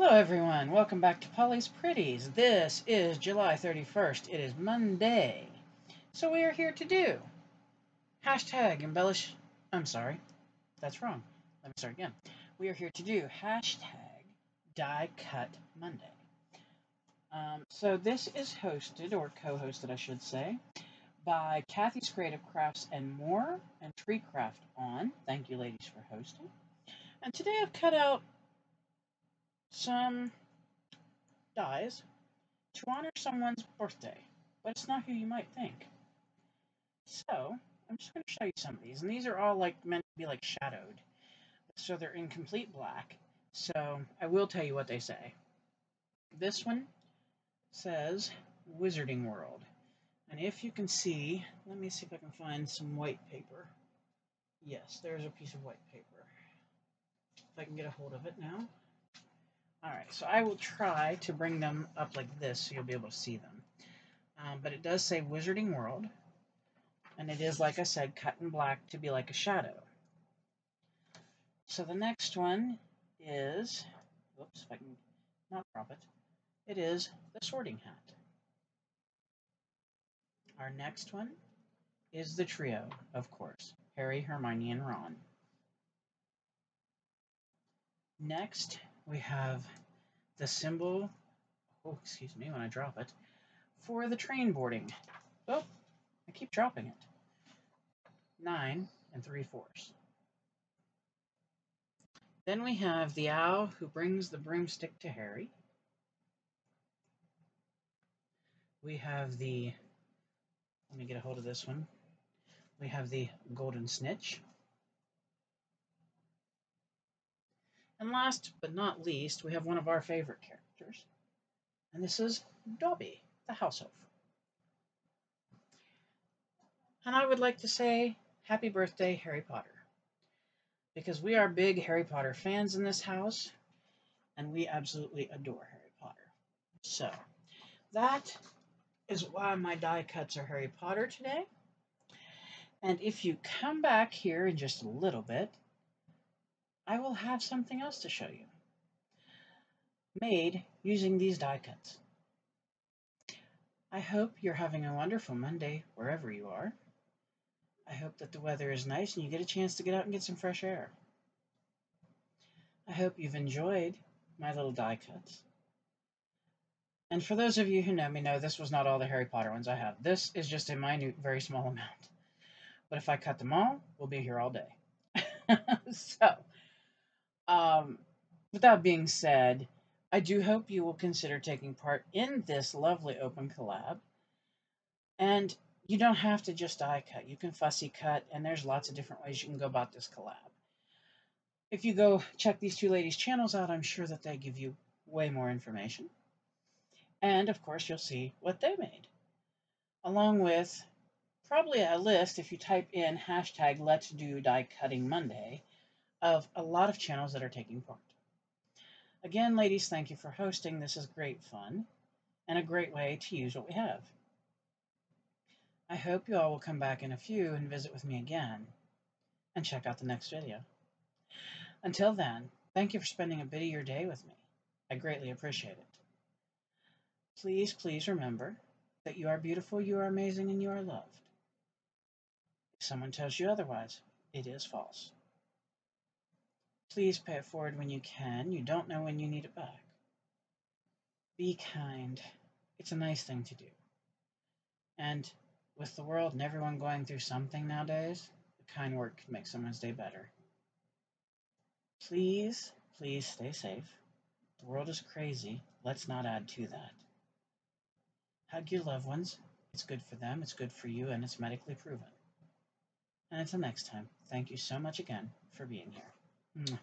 Hello everyone, welcome back to Polly's Pretties. This is July 31st. It is Monday. So we are here to do hashtag embellish, I'm sorry, that's wrong. Let me start again. We are here to do hashtag die cut Monday. Um, so this is hosted, or co-hosted I should say, by Cathy's Creative Krafts and More and Tree Craft on. Thank you ladies for hosting. And today I've cut out some dies to honor someone's birthday, but it's not who you might think. So, I'm just going to show you some of these, and these are all like meant to be like shadowed, so they're in complete black. So, I will tell you what they say. This one says Wizarding World. And if you can see, let me see if I can find some white paper. Yes, there's a piece of white paper. If I can get a hold of it now. Alright, so I will try to bring them up like this so you'll be able to see them. Um, but it does say Wizarding World. And it is, like I said, cut in black to be like a shadow. So the next one is, whoops, if I can not drop it, it is the Sorting Hat. Our next one is the trio, of course, Harry, Hermione, and Ron. Next, we have the symbol, oh, excuse me when I drop it, for the train boarding. Oh, I keep dropping it. Nine and three fourths. Then we have the owl who brings the broomstick to Harry. We have the, let me get a hold of this one. We have the golden snitch. And last but not least, we have one of our favorite characters, and this is Dobby, the house elf. And I would like to say happy birthday, Harry Potter, because we are big Harry Potter fans in this house, and we absolutely adore Harry Potter. So, that is why my die cuts are Harry Potter today. And if you come back here in just a little bit, I will have something else to show you. Made using these die cuts. I hope you're having a wonderful Monday wherever you are. I hope that the weather is nice and you get a chance to get out and get some fresh air. I hope you've enjoyed my little die cuts. And for those of you who know me know this was not all the Harry Potter ones I have. This is just a minute, very small amount. But if I cut them all, we'll be here all day. with that being said, I do hope you will consider taking part in this lovely open collab. And you don't have to just die cut. You can fussy cut, and there's lots of different ways you can go about this collab. If you go check these two ladies' channels out, I'm sure that they give you way more information. And, of course, you'll see what they made. Along with probably a list, if you type in hashtag Let's Do Die Cutting Monday, of a lot of channels that are taking part. Again, ladies, thank you for hosting. This is great fun and a great way to use what we have. I hope you all will come back in a few and visit with me again and check out the next video. Until then, thank you for spending a bit of your day with me. I greatly appreciate it. Please, please remember that you are beautiful, you are amazing, and you are loved. If someone tells you otherwise, it is false. Please pay it forward when you can. You don't know when you need it back. Be kind. It's a nice thing to do. And with the world and everyone going through something nowadays, a kind word could make someone's day better. Please, please stay safe. The world is crazy. Let's not add to that. Hug your loved ones. It's good for them, it's good for you, and it's medically proven. And until next time, thank you so much again for being here. Mwah.